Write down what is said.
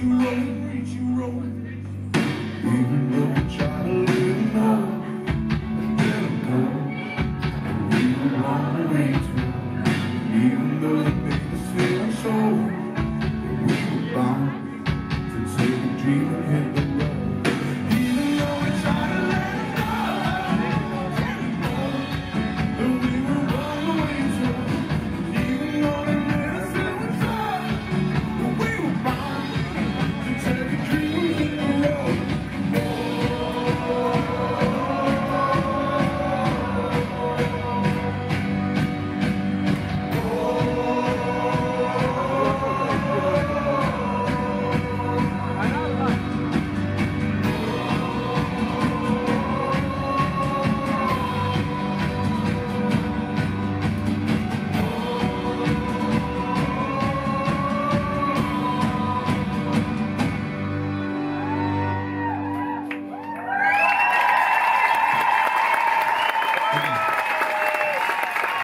you road, reach you though dreaming